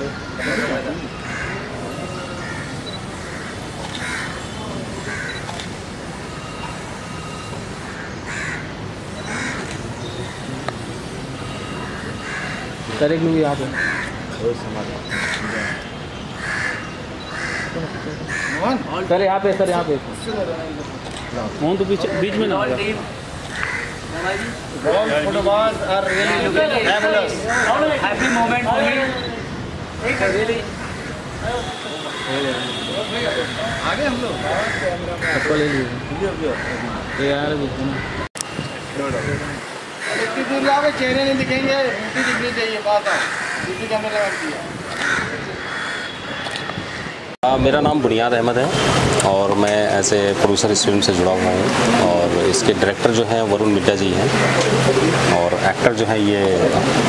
ले करेंगे यहाँ पे? वही सर यहाँ पे सर यहाँ पे। फ़ोन तो बीच बीच में ना बॉल फुटबॉल और रियली आगे हम लोग दूर चेहरे नहीं दिखेंगे दिखनी चाहिए बात है कैमरे मेरा नाम बुनियाद अहमद है और मैं ऐसे प्रोड्यूसर इस फ़िल्म से जुड़ा हुआ हूँ और इसके डायरेक्टर जो हैं वरुण मिड्डा जी हैं और एक्टर जो हैं ये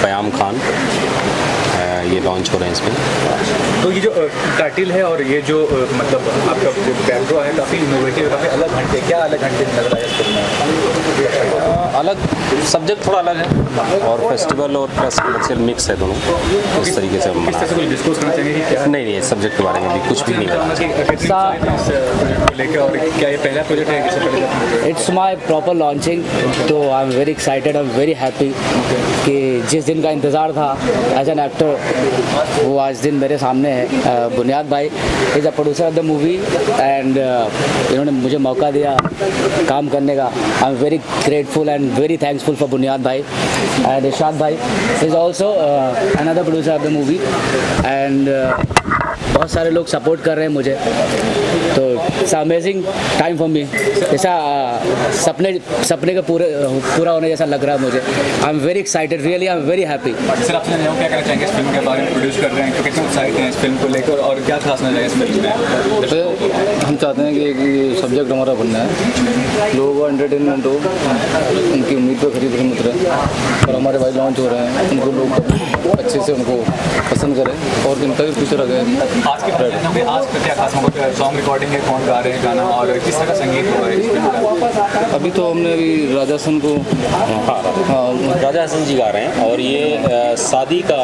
पयाम खान। ये लॉन्च हो रहे हैं इसमें। तो ये जो टाइटिल है और ये जो मतलब आपका जो बैकड्रॉ है काफ़ी इनोवेटिव काफ़ी अलग घंटे क्या अलग घंटे लग रहा है अलग सब्जेक्ट थोड़ा अलग है। और फेस्टिवल और प्रेस कमर्शियल मिक्स है दोनों। इस तरीके से हम नहीं नहीं सब्जेक्ट के बारे में भी कुछ भी नहीं करना? इट्स माई प्रॉपर लॉन्चिंग तो I am very excited I am very happy कि जिस दिन का इंतज़ार था एज एन एक्टर वो आज दिन मेरे सामने है। बुनियाद भाई is a producer of the movie and इन्होंने मुझे मौका दिया काम करने का। I am very grateful and very thanksful for Buniyaad भाई एंड इशाद भाई। Is also another producer of the movie and बहुत सारे लोग सपोर्ट कर रहे हैं मुझे। तो it's amazing time for me ऐसा सपने सपने का पूरे पूरा होने जैसा लग रहा है मुझे। I am very excited really I am very happy sir आपसे जानना क्या कहना चाहेंगे इस फ़िल्म के बारे में प्रोड्यूस कर रहे हैं? तो कितने उत्साहित हैं इस फ़िल्म को लेकर और क्या खास नज़र है इस फ़िल्म में? तो हम चाहते हैं कि एक सब्जेक्ट हमारा बनना है। लोगों को एंटरटेनमेंट हो उनकी उम्मीद पे खरीद कर उतरे और हमारे भाई लॉन्च हो रहे हैं उनको लोग अच्छे से उनको पसंद करें और इनका भी फ्यूचर आ आज के आज का क्या खास सॉन्ग रिकॉर्डिंग है कौन गा रहे हैं गाना और किस तरह संगीत हो रहा है अभी तो हमने अभी राजा सन को हाँ राजा हसन जी गा रहे हैं और ये शादी का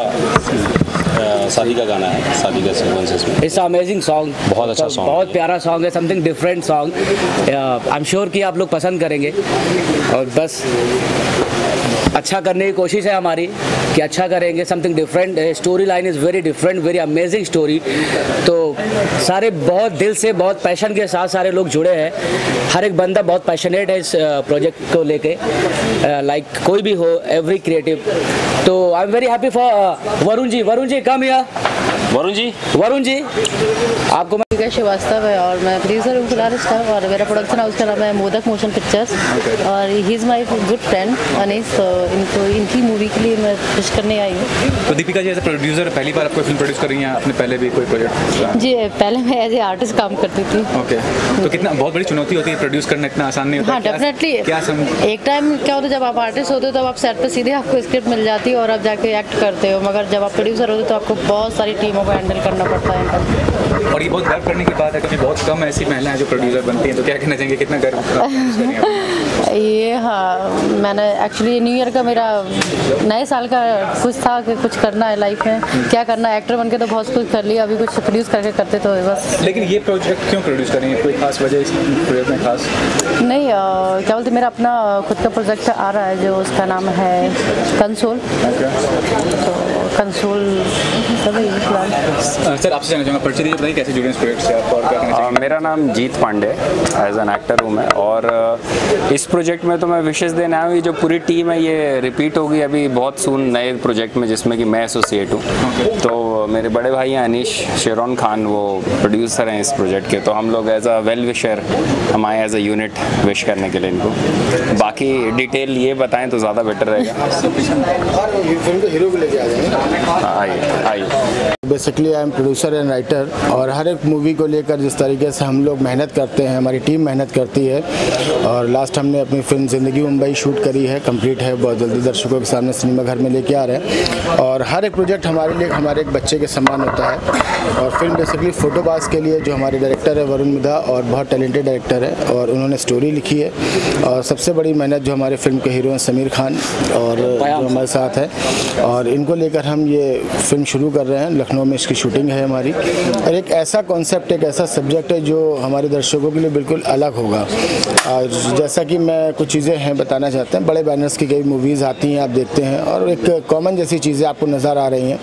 शादी का गाना है शादी का सीक्वेंस इसमें इट्स अमेजिंग सॉन्ग बहुत अच्छा सॉन्ग बहुत प्यारा सॉन्ग है something different song I am sure कि आप लोग पसंद करेंगे। और बस अच्छा करने की कोशिश है हमारी। कि अच्छा करेंगे something different story line is very different very amazing story तो सारे बहुत दिल से, बहुत पैशन के साथ सारे लोग जुड़े हैं। हर एक बंदा बहुत पैशनेट है इस प्रोजेक्ट को लेके। लाइक कोई भी हो एवरी क्रिएटिव तो I am very happy for Varun ji. Varun ji come या वरुण जी? वरुण जी आपको मैं दीपिका श्रीवास्तव है और मैं प्रोड्यूसर हूँ फ़िलहाल इसका और मेरा प्रोडक्शन हाउस का नाम है मोदक मोशन पिक्चर्स और he is my good friend Anees तो इनको इनकी मूवी के लिए मैं खुश करने आई हूँ। तो दीपिका जी एज प्रोड्यूसर पहली बार आपको फ़िल्म प्रोड्यूस कर रही हैं आपने पहले भी कोई प्रोजेक्ट जी पहले मैं एज ए आर्टिस्ट काम करती थी। ओके तो कितना बहुत बड़ी चुनौती होती है प्रोड्यूस करना इतना आसान नहीं होता। हाँ डेफिनेटली क्या एक टाइम क्या होता है जब आप आर्टिस्ट होते हो तब आप सेट पे सीधे आपको स्क्रिप्ट मिल जाती है और आप जाके एक्ट करते हो। मगर जब आप प्रोड्यूसर होते हो तो आपको बहुत सारी टीमों को हैंडल करना पड़ता है और ये बहुत गर्व करने की बात है क्योंकि बहुत कम ऐसी महिलाएँ जो प्रोड्यूसर बनती हैं तो क्या कहना चाहेंगे? कितना गर्व? ये हाँ मैंने एक्चुअली न्यू ईयर का मेरा नए साल का कुछ था कि कुछ करना है लाइफ में। क्या करना है? एक्टर बन के तो बहुत कुछ कर लिया अभी कुछ प्रोड्यूस करके करते तो बस। लेकिन ये प्रोजेक्ट क्यों प्रोड्यूस करेंगे कोई खास वजह इस प्रोजेक्ट में खास? नहीं अ, क्या बोलते मेरा अपना खुद का प्रोजेक्ट आ रहा है जो उसका नाम है कंसोल तो कंसोल सर आपसे जानना चाहूँगा परिचय बताइए कैसे जुड़े इस से आप और क्या कहना मेरा नाम Jeet Pandey as an actor हूँ मैं और इस प्रोजेक्ट में तो मैं विशेष देने आया हूँ ये जो पूरी टीम है ये रिपीट होगी अभी बहुत सून नए प्रोजेक्ट में जिसमें कि मैं एसोसिएट हूँ। तो मेरे बड़े भाई हैं अनिश शेरौन खान वो प्रोड्यूसर हैं इस प्रोजेक्ट के तो हम लोग एज अ वेल विशर हम आए एज अ यूनिट विश करने के लिए इनको। बाकी डिटेल ये बताएँ तो ज़्यादा बेटर रहेगा। और ये फ़िल्म के हीरो को लेके आ जाएँगे हाँ, आइए आइए। Basically I am producer and writer और हर एक मूवी को लेकर जिस तरीके से हम लोग मेहनत करते हैं, हमारी टीम मेहनत करती है और लास्ट हमने अपनी फ़िल्म ज़िंदगी मुंबई शूट करी है कंप्लीट है बहुत जल्दी दर्शकों के सामने सिनेमा घर में लेके आ रहे हैं और हर एक प्रोजेक्ट हमारे लिए, हमारे एक बच्चे के समान होता है और फ़िल्म बेसिकली फ़ोटोबाज के लिए जो हमारे डायरेक्टर है वरुण मिधा और बहुत टैलेंटेड डायरेक्टर है और उन्होंने स्टोरी लिखी है और सबसे बड़ी मेहनत जो हमारे फ़िल्म के हीरो हैं समीर खान और जो हमारे साथ है और इनको लेकर हम ये फ़िल्म शुरू कर रहे हैं लखनऊ में इसकी शूटिंग है हमारी। और एक ऐसा कॉन्सेप्ट एक ऐसा सब्जेक्ट है जो हमारे दर्शकों के लिए बिल्कुल अलग होगा। और जैसा कि मैं कुछ चीज़ें हैं बताना चाहते हैं, बड़े बैनर्स की कई मूवीज़ आती हैं, आप देखते हैं, और एक कॉमन जैसी चीज़ें आपको नज़र आ रही हैं।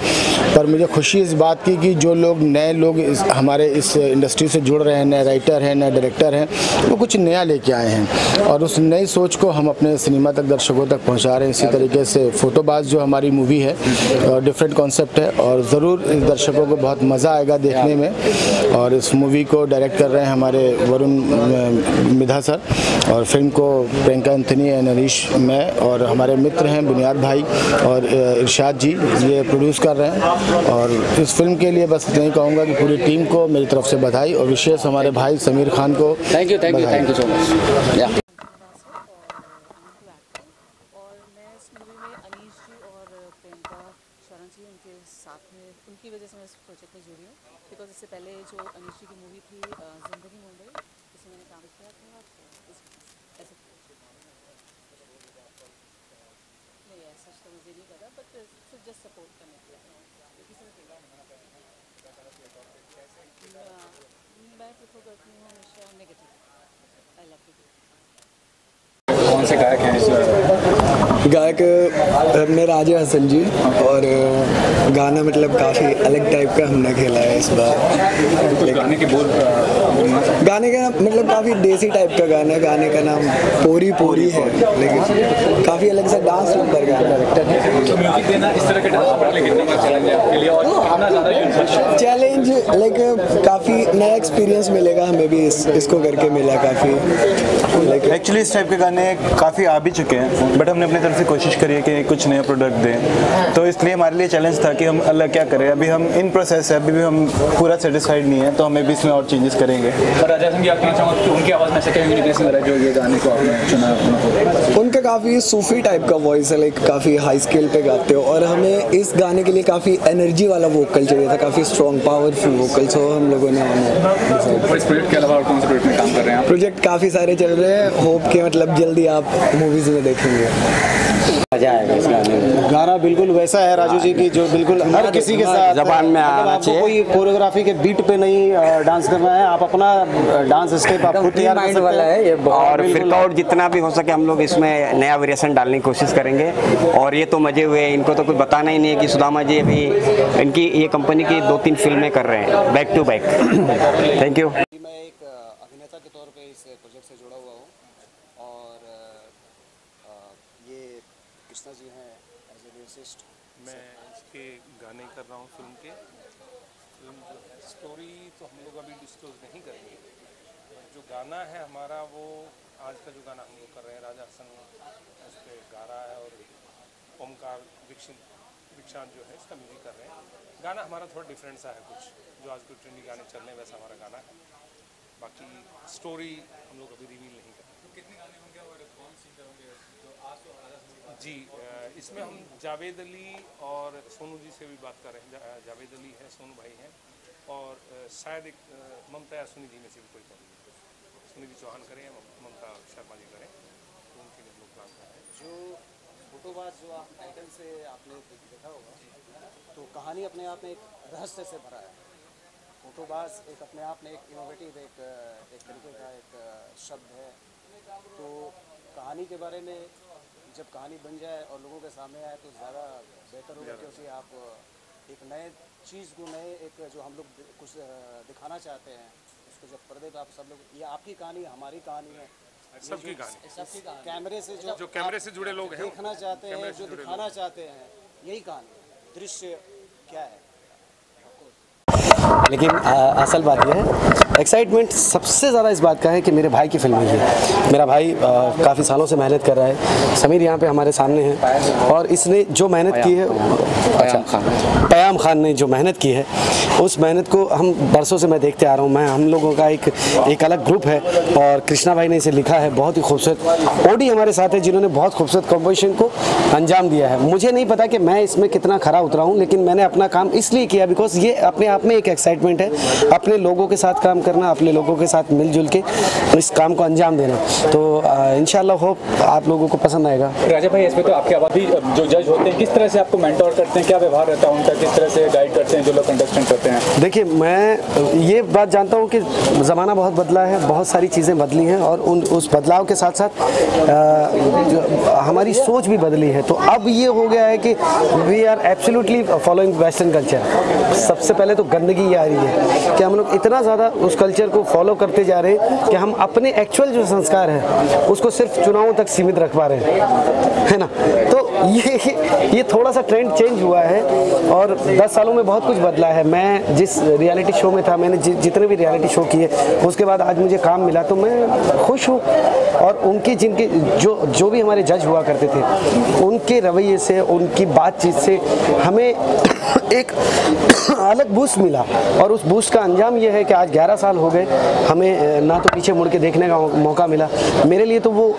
पर मुझे खुशी इस बात की कि जो लोग, नए लोग इस, हमारे इस इंडस्ट्री से जुड़ रहे हैं, नए राइटर हैं, नए डायरेक्टर हैं, वो कुछ नया लेके आए हैं। और उस नई सोच को हम अपने सिनेमा तक, दर्शकों तक पहुँचा रहे हैं। इसी तरीके से फोटोबाज जो हमारी मूवी है डिफरेंट कॉन्सेप्ट है। और ज़रूर दर्शकों को बहुत मज़ा आएगा देखने में। और इस मूवी को डायरेक्ट कर रहे हैं हमारे वरुण मिधा सर और फ़िल्म को प्रियंका एंथनी एंड हरीश मैं और हमारे मित्र हैं बुनियाद भाई और इरशाद जी ये प्रोड्यूस कर रहे हैं। और इस फ़िल्म के लिए बस इतना ही कहूँगा कि पूरी टीम को मेरी तरफ़ से बधाई और विशेष हमारे भाई समीर खान को thank you thank you thank you so much yeah और मैं इस मूवी में अनीश जी और प्रियंका शरण जी उनके साथ में उनकी वजह से मैं इस प्रोजेक्ट में जुड़ी हूँ। बिकॉज़ इससे पहले जो अनीश जी की मूवी थी ज़िंदगी मुंबई जिसमें मैंने काम किया था तो ऐसे। तो मुझे नहीं पता बट सिर्फ़ जस्ट सपोर्ट करने के लिए। मैं प्रेफर करती हूँ हमेशा नेगेटिव आई लव कौन से गायक हैं गायक हमने राजा हसन जी और गाना मतलब काफ़ी अलग टाइप का हमने खेला है इस बार। कुछ गाने के बोल गाने का मतलब काफ़ी देसी टाइप का गाना है। गाने का नाम पोरी पोरी है लेकिन काफ़ी अलग सा डांस नंबर गाना है। तो म्यूज़िक देना इस तरह के डांस आपके लिए कितना बड़ा चैलेंज है आपके लिए? और कितना ज़्यादा इंटरेस्ट चैलेंज लाइक काफ़ी नया एक्सपीरियंस मिलेगा हमें भी इस, इसको करके मिला काफ़ी। लाइक एक्चुअली इस टाइप के गाने काफ़ी आ भी चुके हैं बट हमने अपनी तरफ़ से कोशिश करिए कि कुछ नया प्रोडक्ट दें। तो इसलिए हमारे लिए चैलेंज था कि हम अलग क्या करें। अभी हम इन प्रोसेस है अभी भी हम पूरा सेटिस्फाइड नहीं है तो हमें भी इसमें और चेंजेस करेंगे। और राजा सिंह आप कहना चाहूँगा कि उनकी आवाज़ में ऐसा क्या यूनिकनेस मिला जो ये गाने को आपने चुना उनका काफ़ी सूफी टाइप का वॉइस है लाइक काफ़ी हाई स्केल पे गाते हो। और हमें इस गाने के लिए काफ़ी एनर्जी वाला वोकल चाहिए था काफ़ी स्ट्रॉन्ग पावरफुल वोकल सो हम लोगों ने और इस प्रोजेक्ट के अलावा और कौन से प्रोजेक्ट में काम कर रहे हैं प्रोजेक्ट काफ़ी सारे चल रहे हैं। होप के मतलब जल्दी आप मूवीज़ में देखेंगे। मज़ा आएगा इस गाने में। गाना बिल्कुल वैसा है राजू जी की जो बिल्कुल हर किसी के साथ जबान में आना चाहिए। कोई कोरियोग्राफी के बीट पे नहीं डांस करना है आप अपना डांस स्टेप आप खुद तैयार कर सकते हैं। और फिर और जितना भी हो सके हम लोग इसमें नया वेरिएशन डालने की कोशिश करेंगे। और ये तो मज़े हुए इनको तो कुछ बताना ही नहीं है कि सुदामा जी अभी इनकी ये कंपनी की दो तीन फ़िल्में कर रहे हैं। Back to back thank you मैं एक अभिनेता के तौर पे इस प्रोजेक्ट से जुड़ा हुआ हूँ और अ, ये कृष्णा जी हैं एज ए लिरिसिस्ट मैं इसके गाने कर रहा हूँ फ़िल्म के। फ़िल्म जो स्टोरी तो हम लोग अभी डिस्क्लोज नहीं करेंगे। जो गाना है हमारा वो आज का जो गाना हम लोग कर रहे हैं राजा हसन उस पर गा रहा है और ओमकार दीक्षित दीक्षांत जो है इसका म्यूज़िक कर रहे हैं। गाना हमारा थोड़ा डिफरेंट सा है कुछ जो आज के ट्रेंडी गाने चल रहे हैं वैसा हमारा गाना है। बाकी स्टोरी हम लोग अभी रिवील नहीं कर कितने गाने होंगे और कौन सिंगर होंगे जो आज तो जी इसमें हम जावेद अली और सोनू जी से भी बात कर रहे हैं। जा- जावेद अली है सोनू भाई हैं और शायद एक ममता या सुनी जी में से भी कोई करें। सुनीधि चौहान करें या ममता शर्मा जी करें तो उनके लिए हम लोग प्लान कर रहे हैं। जो फोटोबाज जो आप टाइटल से आपने देखा होगा तो कहानी अपने आप में एक रहस्य से भरा है। फोटोबाज एक अपने आप में एक इनोवेटिव एक एक तरीके का एक शब्द है। तो कहानी के बारे में जब कहानी बन जाए और लोगों के सामने आए तो ज़्यादा बेहतर होगा क्योंकि आप एक नए चीज़ को नए एक जो हम लोग कुछ दिखाना चाहते हैं उसको जब पर्दे पे आप सब लोग ये आपकी कहानी है हमारी कहानी है। सबकी कहानी। सबकी कहानी। कैमरे से जो जो कैमरे से जुड़े लोग हैं, देखना चाहते हैं जो दिखाना चाहते हैं यही कहानी दृश्य क्या है? लेकिन असल बात यह है एक्साइटमेंट सबसे ज़्यादा इस बात का है कि मेरे भाई की फ़िल्म है। मेरा भाई काफ़ी सालों से मेहनत कर रहा है। समीर यहाँ पे हमारे सामने है। और इसने जो मेहनत की है अच्छा पयाम खान। ने जो मेहनत की है उस मेहनत को हम बरसों से मैं देखते आ रहा हूँ। मैं हम लोगों का एक एक अलग ग्रुप है। और कृष्णा भाई ने इसे लिखा है। बहुत ही खूबसूरत। ओडी हमारे साथ है जिन्होंने बहुत खूबसूरत कॉम्पोजिशन को अंजाम दिया है। मुझे नहीं पता कि मैं इसमें कितना खरा उतरा हूँ लेकिन मैंने अपना काम इसलिए किया बिकॉज़ ये अपने आप में एक एक्साइटमेंट है। अपने लोगों के साथ काम करना अपने लोगों के साथ मिलजुल के इस काम को अंजाम देना। तो इन होप आप लोगों को पसंद आएगा। राजा भाई इसमें तो आपके अलावा भी जो जज होते हैं किस तरह से आपको मेंटोर करते हैं? क्या व्यवहार रहता है उनका? किस तरह से गाइड करते हैं जो लोग कंटेस्टेंट करते हैं? देखिए मैं ये बात जानता हूँ कि ज़माना बहुत बदला है बहुत सारी चीज़ें बदली हैं और उन उस बदलाव के साथ साथ आ, हमारी सोच भी बदली है। तो अब ये हो गया है कि we are absolutely following western culture सबसे पहले तो गंदगी ये आ रही है कि हम लोग इतना ज़्यादा उस कल्चर को फॉलो करते जा रहे हैं कि हम अपने एक्चुअल जो संस्कार है उसको सिर्फ़ चुनावों तक सीमित रख पा रहे हैं। है ना? तो ये ये थोड़ा सा ट्रेंड चेंज हुआ है और 10 सालों में बहुत कुछ बदला है। मैं जिस रियलिटी शो में था मैंने जि, जितने भी रियलिटी शो किए उसके बाद आज मुझे काम मिला तो मैं खुश हूँ। और उनकी जिनके जो जो भी हमारे जज हुआ करते थे उनके रवैये से उनकी बातचीत से हमें एक अलग बूस्ट मिला। और उस बूस्ट का अंजाम ये है कि आज 11 साल हो गए, हमें ना तो पीछे मुड़ के देखने का मौका मिला। मेरे लिए तो वो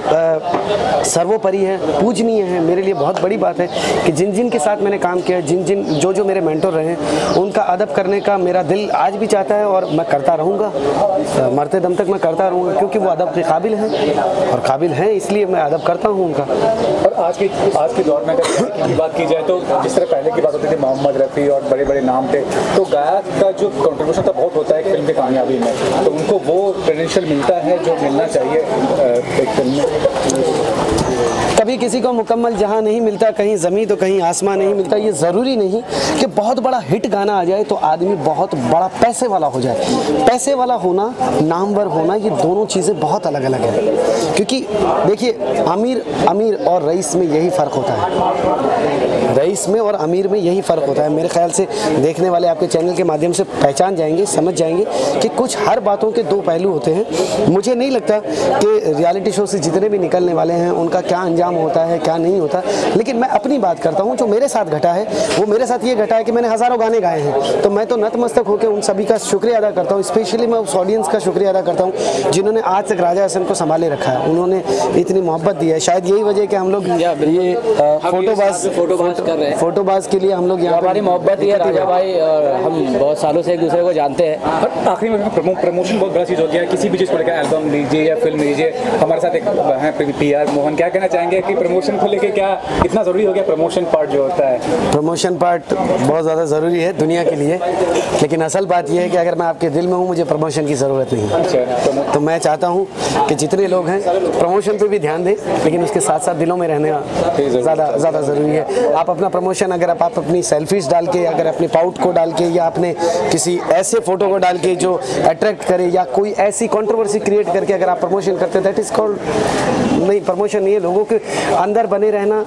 सर्वोपरि है, पूजनीय है, मेरे लिए बहुत बड़ी बात है कि जिन जिन के साथ मैंने काम किया, जिन जिन, जो जो मेरे मेंटर रहे, उनका अदब करने का मेरा दिल आज भी चाहता है और मैं करता रहूँगा। मरते दम तक मैं करता रहूँगा, क्योंकि वो अदब के काबिल हैं और काबिल हैं, इसलिए मैं अदब करता हूँ उनका। और आज के आज के दौर में अगर की बात की जाए तो जिस तरह पहले की बात होती थी, मोहम्मद रफ़ी और बड़े बड़े नाम थे तो गायक का जो कंट्रीब्यूशन था, बहुत होता है फ़िल्म की कामयाबी में तो उनको वो क्रेडेंशियल मिलता है जो मिलना चाहिए एक फ़िल्म में। कभी किसी को मुकम्मल जहाँ नहीं मिलता, कहीं ज़मीन तो कहीं आसमान नहीं मिलता, ये ज़रूरी नहीं कि बहुत बड़ा हिट गाना आ जाए तो आदमी बहुत बड़ा पैसे वाला हो जाए। पैसे वाला होना, नामवर होना, ये दोनों चीज़ें बहुत अलग अलग हैं। क्योंकि देखिए, अमीर अमीर और रईस में यही फ़र्क होता है। रईस में और अमीर में यही फ़र्क होता है। मेरे ख्याल से देखने वाले आपके चैनल के माध्यम से पहचान जाएँगे, समझ जाएँगे कि कुछ हर बातों के दो पहलू होते हैं। मुझे नहीं लगता कि रियलिटी शो से जितने भी निकलने वाले हैं, उनका क्या अंजाम काम होता है क्या नहीं होता। लेकिन मैं अपनी बात करता हूँ जो मेरे साथ घटा है वो मेरे साथ ये घटा है कि मैंने हज़ारों गाने गाए हैं। तो मैं तो नतमस्तक होकर उन सभी का शुक्रिया अदा करता हूँ स्पेशली मैं उस ऑडियंस का शुक्रिया अदा करता हूँ जिन्होंने आज तक राजा हसन को संभाले रखा है। उन्होंने इतनी मोहब्बत दी है। शायद यही वजह कि हम लोग ये फोटोबाज फोटोबाज कर रहे हैं। फोटोबाज के लिए हम लोग यहाँ हमारी मोहब्बत है राजा भाई और हम बहुत सालों से एक दूसरे को जानते हैं। और आखिरी में प्रमोशन बहुत बड़ा चीज़ हो गया किसी भी चीज़ को लेकर एल्बम लीजिए या फ़िल्म लीजिए हमारे साथ एक पी आर मोहन क्या कहना चाहेंगे? कि प्रमोशन को लेके क्या इतना ज़रूरी हो गया प्रमोशन पार्ट जो होता है? प्रमोशन पार्ट बहुत ज़्यादा ज़रूरी है दुनिया के लिए लेकिन असल बात यह है कि अगर मैं आपके दिल में हूँ मुझे प्रमोशन की ज़रूरत नहीं है। तो मैं चाहता हूँ कि जितने लोग हैं प्रमोशन पे भी ध्यान दें लेकिन उसके साथ साथ दिलों में रहने ज़्यादा ज़्यादा ज़रूरी है। आप अपना प्रमोशन अगर आप, आप अपनी सेल्फीज डाल के अगर अपने पाउट को डाल के या अपने किसी ऐसे फ़ोटो को डाल के जो अट्रैक्ट करे या कोई ऐसी कंट्रोवर्सी क्रिएट करके अगर आप प्रमोशन करते हैं दैट इज़ कॉल्ड नहीं प्रमोशन नहीं है लोगों के अंदर बने रहना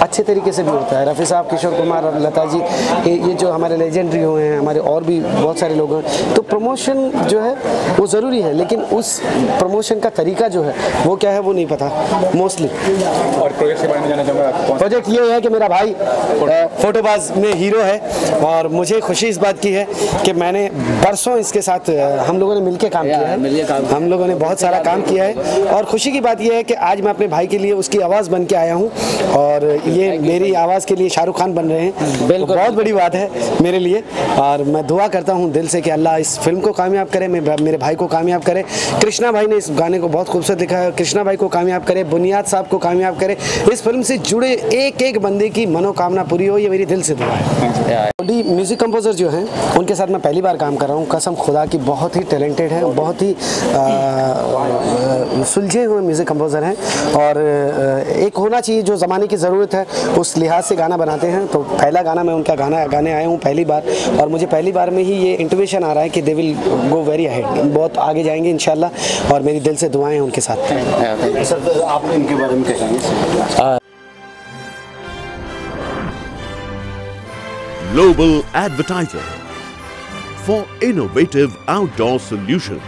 अच्छे तरीके से भी होता है। रफ़ी साहब किशोर कुमार और लता जी ये, ये जो हमारे लेजेंडरी हुए हैं हमारे और भी बहुत सारे लोग हैं तो प्रमोशन जो है वो ज़रूरी है लेकिन उस प्रमोशन का तरीका जो है वो क्या है वो नहीं पता मोस्टली और प्रोजेक्ट के बारे में जानना चाहूँगा प्रोजेक्ट ये है कि मेरा भाई फोटोबाज में हीरो है और मुझे खुशी इस बात की है कि मैंने बरसों इसके साथ हम लोगों ने मिलकर काम किया है। हम लोगों ने बहुत सारा काम किया है और खुशी की बात यह है कि आज मैं अपने भाई के लिए उसकी आवाज़ बन के आया हूँ और ये मेरी आवाज़ के लिए शाहरुख खान बन रहे हैं। बिल्कुल। बहुत बड़ी बात है मेरे लिए और मैं दुआ करता हूँ दिल से कि अल्लाह इस फ़िल्म को कामयाब करे मेरे भाई को कामयाब करे। कृष्णा भाई ने इस गाने को बहुत खूबसूरत लिखा है कृष्णा भाई को कामयाब करे बुनियाद साहब को कामयाब करे। इस फ़िल्म से जुड़े एक एक बंदे की मनोकामना पूरी हो ये मेरी दिल से दुआ है। म्यूज़िक कंपोज़र जो हैं उनके साथ मैं पहली बार काम कर रहा हूँ। कसम खुदा की बहुत ही टैलेंटेड है बहुत ही सुलझे हुए म्यूज़िक कंपोज़र हैं। और एक होना चाहिए जो ज़माने की ज़रूरत है उस लिहाज से गाना बनाते हैं। तो पहला गाना मैं उनका गाना गाने आया हूँ पहली बार और मुझे पहली बार में ही ये इंटोवेशन आ रहा है कि they will go very ahead बहुत आगे जाएँगे इन और मेरी दिल से दुआएँ हैं उनके साथ। सर आप इनके बारे में क्या Global Advertiser for innovative outdoor solution.